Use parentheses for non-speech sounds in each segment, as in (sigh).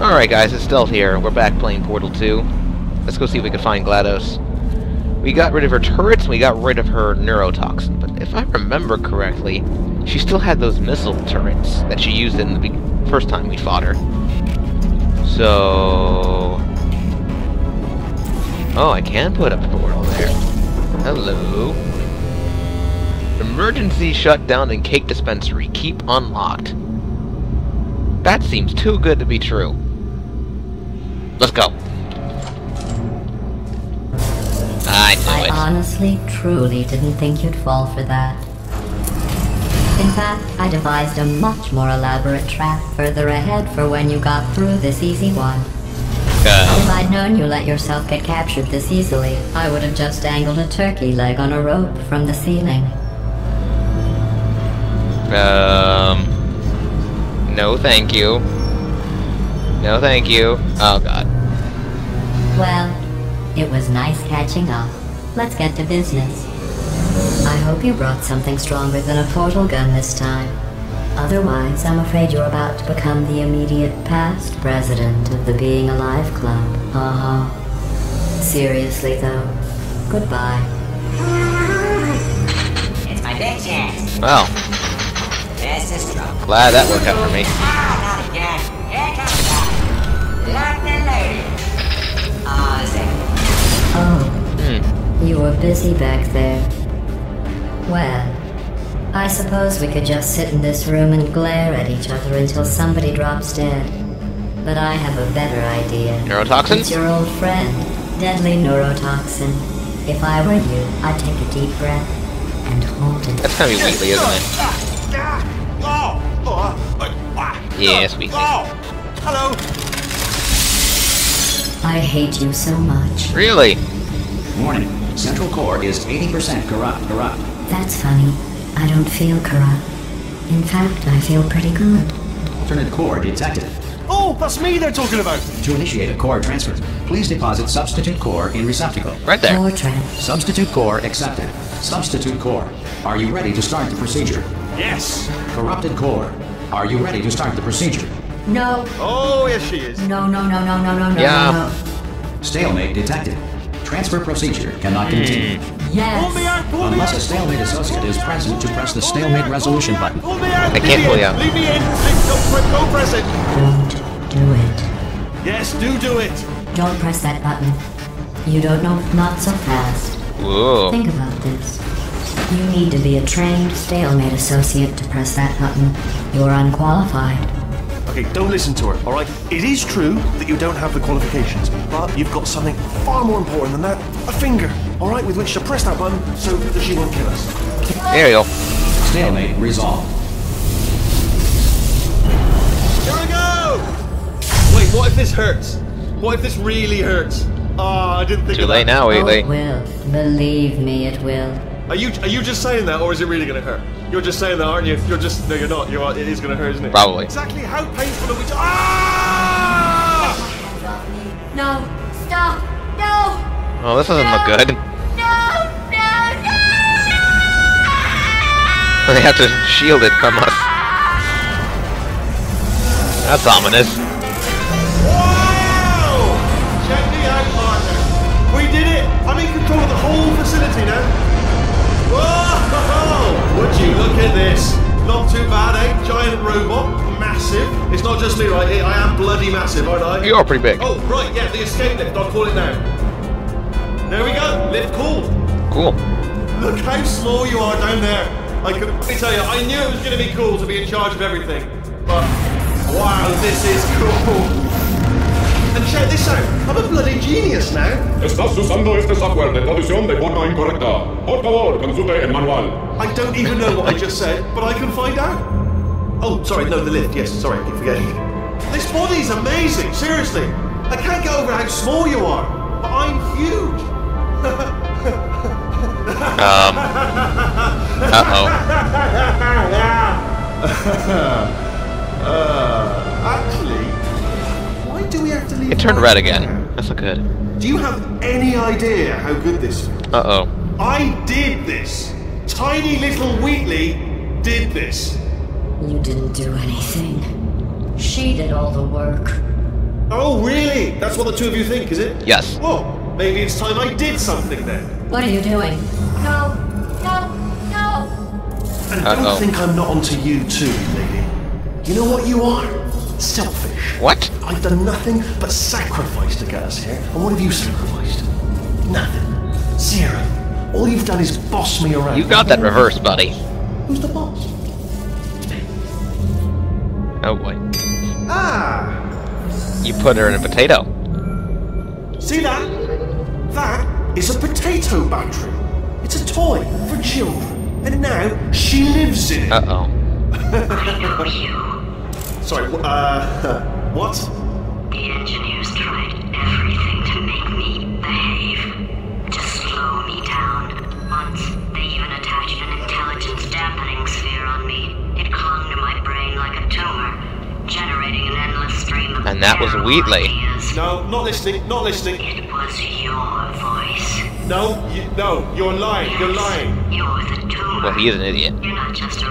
Alright guys, it's Stealth here. We're back playing Portal 2. Let's go see if we can find GLaDOS. We got rid of her turrets, we got rid of her neurotoxin, but if I remember correctly, she still had those missile turrets that she used in the first time we fought her. So... Oh, I can put a portal there. Hello. Emergency shutdown and cake dispensary. Keep unlocked. That seems too good to be true. Let's go. I knew I it. honestly, truly didn't think you'd fall for that. In fact, I devised a much more elaborate trap further ahead for when you got through this easy one. Uh, If I'd known you let yourself get captured this easily, I would have just dangled a turkey leg on a rope from the ceiling. um. No, thank you. No, thank you. Oh God. Well, it was nice catching up. Let's get to business. I hope you brought something stronger than a portal gun this time. Otherwise, I'm afraid you're about to become the immediate past president of the Being Alive Club. Uh-huh. Seriously, though, goodbye. It's my big chance. Well, This is trouble. Glad that worked out for me. Not again. Here comes that. Locked and loaded. Second. Oh, Hmm. you were busy back there. Well, I suppose we could just sit in this room and glare at each other until somebody drops dead. But I have a better idea. Neurotoxin? It's your old friend, deadly neurotoxin. If I were you, I'd take a deep breath and hold it. That's kind of Wheatley, isn't it? Yes, Wheatley. Oh! Hello! I hate you so much. Really? Warning. Central core is 80% corrupt. Corrupt. That's funny. I don't feel corrupt. In fact, I feel pretty good. Alternate core detected. Oh, that's me they're talking about! To initiate a core transfer, please deposit substitute core in receptacle. Right there. More trap. Substitute core accepted. Substitute core. Are you ready to start the procedure? Yes! Corrupted core. Are you ready to start the procedure? No, Oh, yes she is. no, no, no, no, no, no, no, Yeah. no. Stalemate detected. Transfer procedure cannot continue. Hmm. Yes. Pull me out! Pull me Unless out! a stalemate associate is present to press the stalemate resolution button. Pull! I Leave can't me pull in. you out. Leave me in! Don't, don't press it! Don't do it. Yes, do do it! Don't press that button. You don't know not so fast. Whoa. Think about this. You need to be a trained stalemate associate to press that button. You're unqualified. Okay, don't listen to her, alright? It is true that you don't have the qualifications, but you've got something far more important than that. A finger, alright, with which to press that button so that she won't kill us. There you go. Stalemate resolved. Here we go! Wait, what if this hurts? What if this really hurts? Ah, I didn't think Too of late that. now, Oh, it will. Believe me, it will. Are you are you just saying that, or is it really going to hurt? You're just saying that, aren't you? You're just no, you're not. You're it is going to hurt, isn't it? Probably. Exactly how painful are we? To- ah! No! Stop! No! Oh, this doesn't look good. No! No! They have to shield it from us. That's ominous. Wow! Check me out, partner. We did it. I'm in control of the whole facility now. Whoa! Would you look at this? Not too bad, eh? Giant robot, massive. It's not just me, right? I am bloody massive, aren't I? You are pretty big. Oh, right, yeah, the escape lift. I'll call it now. There we go. Lift called. Cool. Look how small you are down there. I can let me tell you, I knew it was going to be cool to be in charge of everything. But wow, this is cool. And check this out. I'm a bloody genius now. Estás usando este software de traducción de forma incorrecta. Por favor, consulte el manual. I don't even know what I just said, but I can find out. Oh, sorry, no, the lift. Yes, sorry, I keep forgetting. This body's amazing. Seriously, I can't get over how small you are, but I'm huge. Um. Uh oh. (laughs) Uh, actually, why do we have to leave? It turned red again. now? That's not good. Do you have any idea how good this feels? Uh oh. I did this. Tiny little Wheatley did this. You didn't do anything. She did all the work. Oh, really? That's what the two of you think, is it? Yes. Well, maybe it's time I did something then. What are you doing? No, no, no. And Uh-oh. don't think I'm not onto you too, lady. You know what you are? Selfish. What? I've done nothing but sacrifice to get us here. And what have you sacrificed? Nothing. Zero. All you've done is boss me around. You got that reverse, buddy. Who's the boss? Oh boy. Ah! You put her in a potato. See that? That is a potato battery. It's a toy for children. And now she lives in it. Uh-oh. (laughs) Sorry, uh, (laughs) what? The engineers tried everything to make me behave, to slow me down. Once, they even attached an intelligence dampening sphere on me. It clung to my brain like a tumor, generating an endless stream of And that was Wheatley. ideas. No, not listening, not listening. It was your voice. No, you, no, you're lying, you're lying. You're the tumor. Well, he is an idiot. You're not just a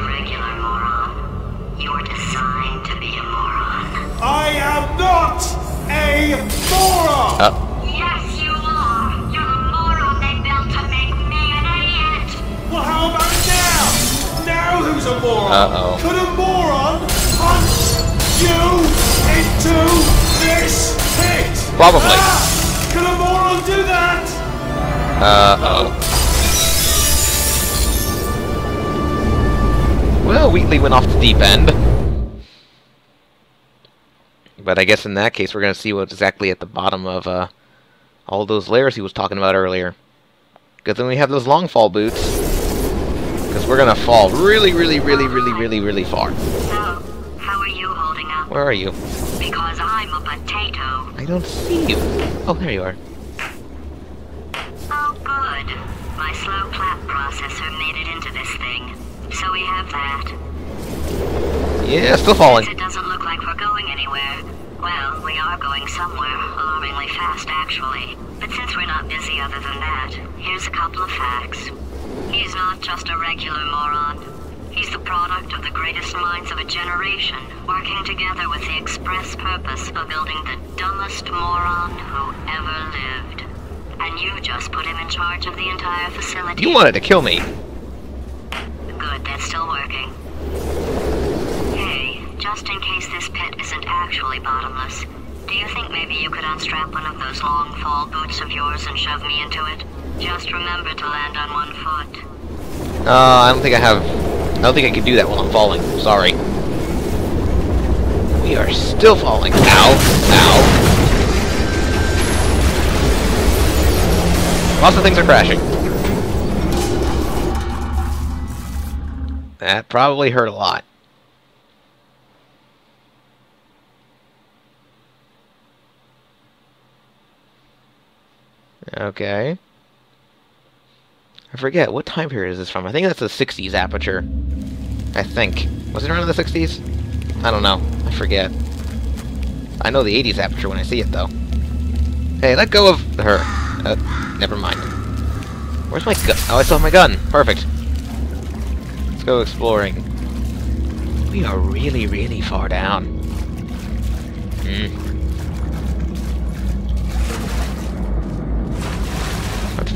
I am not a moron! Uh, Yes, you are. You're a moron they built to make me an idiot. Well, how about now? Now who's a moron? Uh-oh. Could a moron punch you into this pit? Probably. Ah! Could a moron do that? uh-oh. Well, Wheatley went off the deep end. But I guess in that case, we're going to see what's exactly at the bottom of uh, all those layers he was talking about earlier. Because then we have those long fall boots. Because we're going to fall really, really, really, really, really, really far. So, how are you holding up? Where are you? Because I'm a potato. I don't see you. Oh, there you are. Oh, good. My slow clap processor made it into this thing. So we have that. Yeah, still falling. It doesn't look like we're going anywhere, well, we are going somewhere, alarmingly fast, actually. But since we're not busy other than that, here's a couple of facts. He's not just a regular moron. He's the product of the greatest minds of a generation, working together with the express purpose of building the dumbest moron who ever lived. And you just put him in charge of the entire facility. You wanted to kill me. Good, that's still working. Just in case this pit isn't actually bottomless, do you think maybe you could unstrap one of those long fall boots of yours and shove me into it? Just remember to land on one foot. Uh, I don't think I have... I don't think I can do that while I'm falling. Sorry. We are still falling. Ow. Ow. Lots of things are crashing. That probably hurt a lot. Okay. I forget, what time period is this from? I think that's the 60s aperture. I think. Was it around the 60s? I don't know. I forget. I know the 80s aperture when I see it, though. Hey, let go of her. Uh, never mind. Where's my gun? Oh, I still have my gun. Perfect. Let's go exploring. We are really, really far down. Hmm.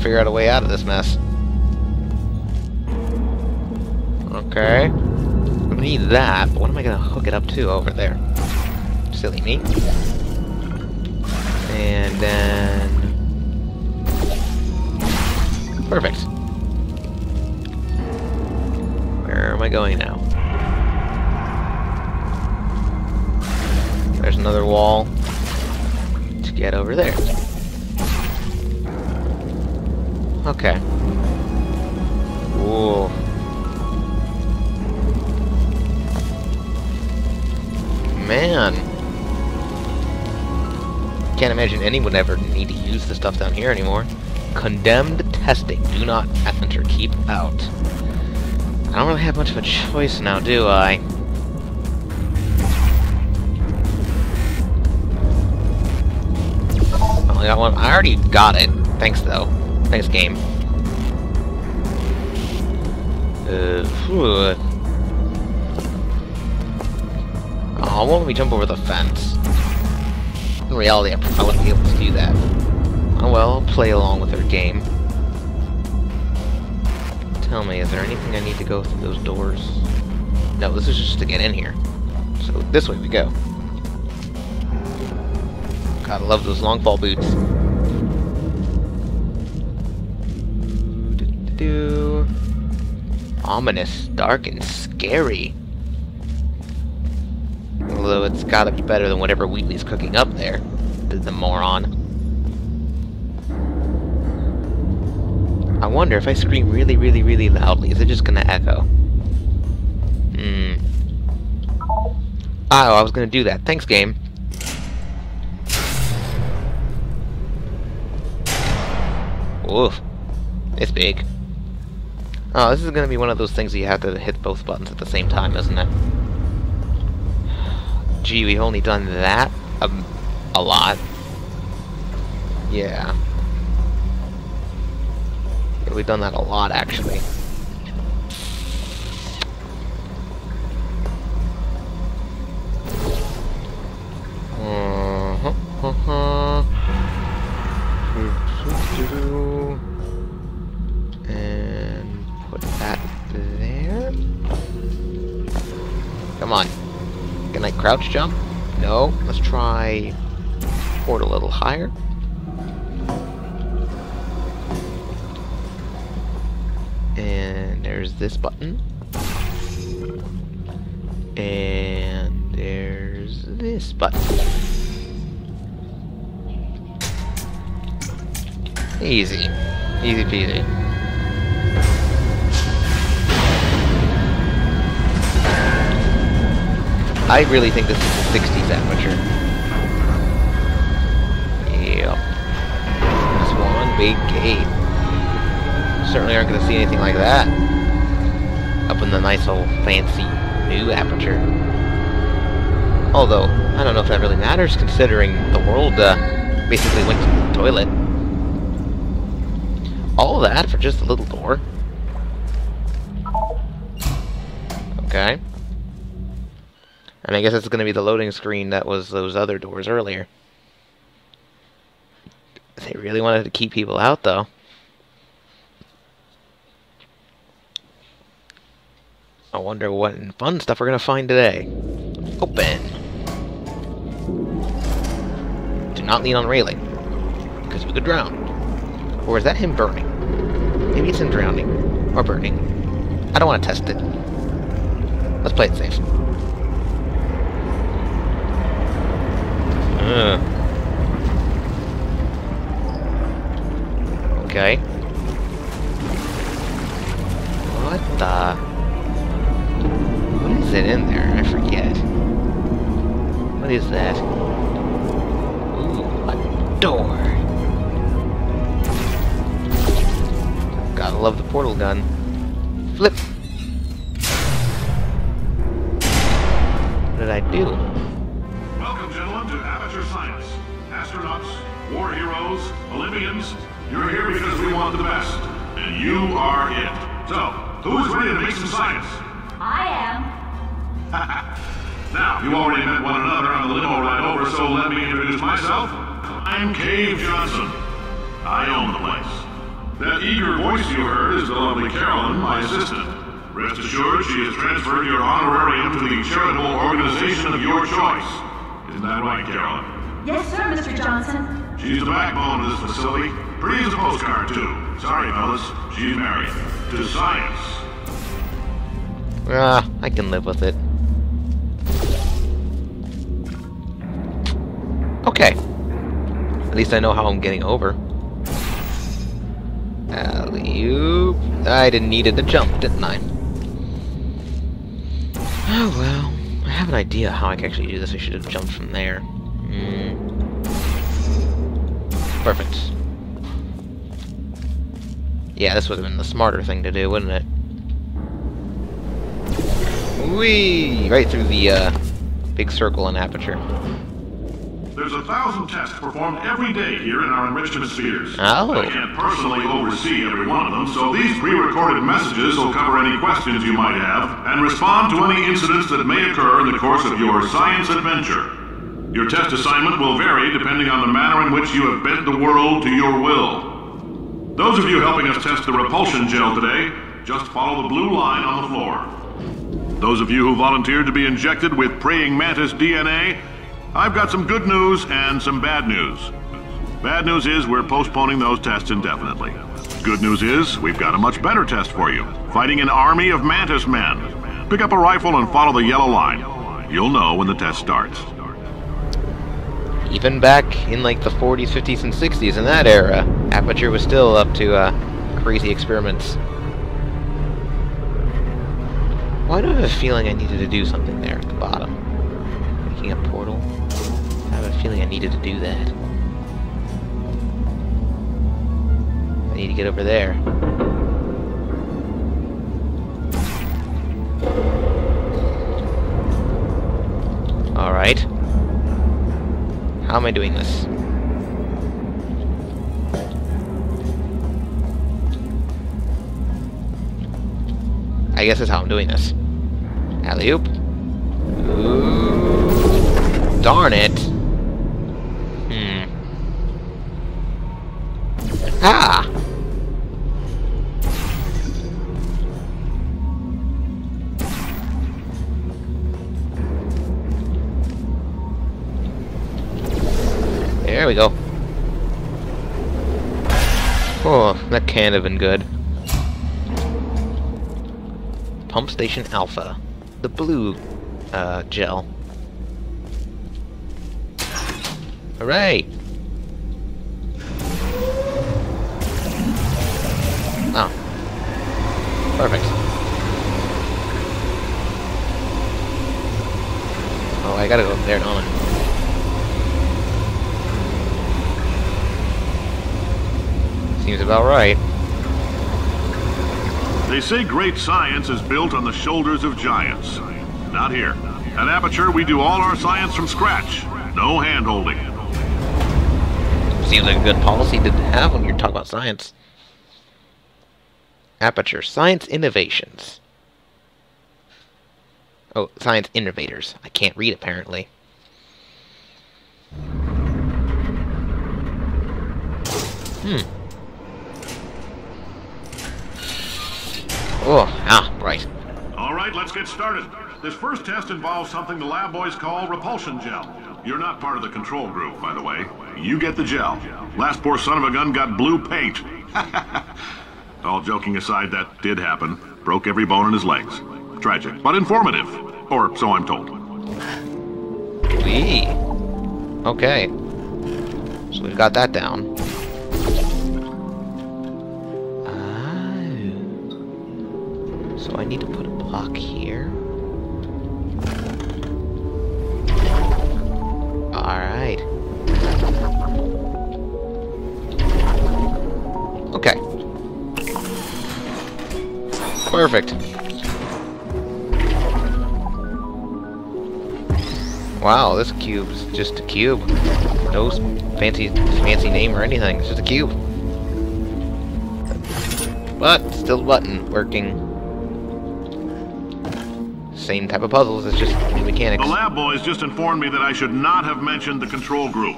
Figure out a way out of this mess. Okay. Gonna need that, but what am I gonna hook it up to over there? Silly me. And then... Perfect. Where am I going now? There's another wall to get over there. Okay. Whoa. Man. Can't imagine anyone ever need to use the stuff down here anymore. Condemned testing. Do not enter. Keep out. I don't really have much of a choice now, do I? I got one. I already got it. Thanks, though. Thanks, game. Uh, phew. Oh, won't me jump over the fence. In reality, I, wouldn't be able to do that. Oh well, play along with her game. Tell me, is there anything I need to go through those doors? No, this is just to get in here. So this way we go. God, I love those long fall boots. Do ominous, dark, and scary. Although it's gotta be better than whatever Wheatley's cooking up there. The, moron. I wonder if I scream really, really, really loudly, is it just gonna echo? Hmm. Oh, I was gonna do that. Thanks, game. Oof. It's big. Oh, this is gonna be one of those things you have to hit both buttons at the same time, isn't it? Gee, we've only done that a, a lot. Yeah. yeah. We've done that a lot, actually. Come on. Can I crouch jump? No. Let's try port a little higher. And there's this button. And there's this button. Easy. Easy peasy. I really think this is a 60s aperture. Yep. Just one big gate. Certainly aren't going to see anything like that. Up in the nice old fancy new aperture. Although, I don't know if that really matters considering the world uh, basically went to the toilet. All that for just a little door. Okay. And I guess it's going to be the loading screen that was those other doors earlier. They really wanted to keep people out, though. I wonder what fun stuff we're going to find today. Open. Do not lean on railing, because you could drown. Or is that him burning? Maybe it's him drowning. Or burning. I don't want to test it. Let's play it safe. Okay. What the? What is it in there? I forget. What is that? Ooh, a door. Gotta love the portal gun. Flip! What did I do? War heroes, Olympians, you're here because we want the best. And you are it. So, who is ready to make some science? I am. (laughs) now, you already met one another on the limo ride over, so let me introduce myself. I'm Cave Johnson. I own the place. That eager voice you heard is the lovely Caroline, my assistant. Rest assured, she has transferred your honorarium to the charitable organization of your choice. Isn't that right, Caroline? Yes, sir, Mr. Johnson. She's the backbone of this facility. Pretty as a postcard, too. Sorry, fellas. She's married. To science. Ah, I can live with it. Okay. At least I know how I'm getting over. Alley-oop. I didn't need it to jump, didn't I? Oh well. I have an idea how I can actually do this. I should have jumped from there. Mm. Perfect. Yeah, this would have been the smarter thing to do, wouldn't it? Whee! Right through the uh, big circle and aperture. There's a thousand tests performed every day here in our enrichment spheres. Oh. I can't personally oversee every one of them, so these pre-recorded messages will cover any questions you might have and respond to any incidents that may occur in the course of your science adventure. Your test assignment will vary depending on the manner in which you have bent the world to your will. Those of you helping us test the repulsion gel today, just follow the blue line on the floor. Those of you who volunteered to be injected with praying mantis DNA, I've got some good news and some bad news. Bad news is we're postponing those tests indefinitely. Good news is we've got a much better test for you. Fighting an army of mantis men. Pick up a rifle and follow the yellow line. You'll know when the test starts. Even back in like the 40s, 50s, and 60s, in that era, Aperture was still up to uh, crazy experiments. Why do I have a feeling I needed to do something there at the bottom? Making a portal? I have a feeling I needed to do that. I need to get over there. Alright. How am I doing this? I guess that's how I'm doing this. Alley-oop. Darn it. There we go. Oh, that can't have been good. Pump Station Alpha. The blue uh, gel. Hooray! Oh. Perfect. Oh, I gotta go there, don't I? Seems about right. They say great science is built on the shoulders of giants. Not here. At Aperture, we do all our science from scratch. No hand-holding. Seems like a good policy to have when you're talking about science. Aperture Science Innovations. Oh, Science Innovators. I can't read apparently. Hmm. Oh, ah, right. All right, let's get started. This first test involves something the lab boys call repulsion gel. You're not part of the control group, by the way. You get the gel. Last poor son of a gun got blue paint. (laughs) All joking aside, that did happen. Broke every bone in his legs. Tragic, but informative. Or so I'm told. Wee. Okay. So we've got that down. Need to put a block here. Alright. Okay. Perfect. Wow, this cube's just a cube. No fancy fancy name or anything. It's just a cube. But still button working. Same type of puzzles. It's just new mechanics. The lab boys just informed me that I should not have mentioned the control group.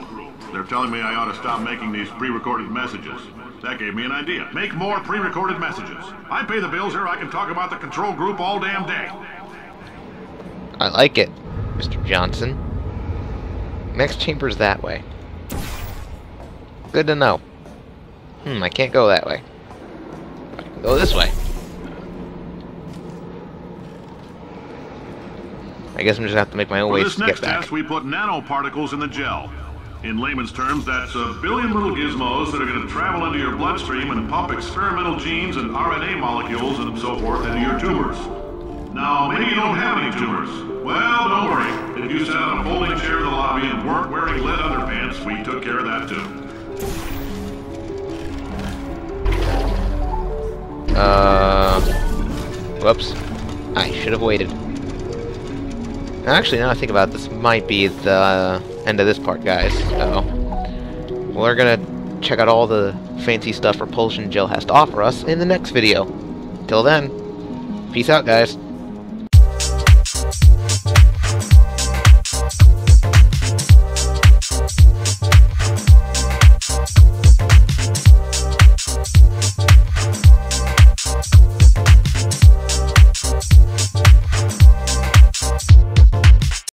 They're telling me I ought to stop making these pre-recorded messages. That gave me an idea. Make more pre-recorded messages. I pay the bills here, I can talk about the control group all damn day. I like it, Mr. Johnson. Next chamber's that way. Good to know. Hmm, I can't go that way. I can go this way. I guess I'm just gonna have to make my own For ways this to next get back. test, we put nanoparticles in the gel. In layman's terms, that's a billion little gizmos that are going to travel into your bloodstream and pump experimental genes and RNA molecules and so forth into your tumors. Now, maybe you don't have any tumors. Well, don't worry. If you sat on a folding chair in the lobby and weren't wearing lead underpants, we took care of that too. Uh, whoops. I should have waited. Actually, now I think about it, this might be the uh, end of this part, guys. So, we're gonna check out all the fancy stuff Repulsion Gel has to offer us in the next video. Till then, peace out, guys.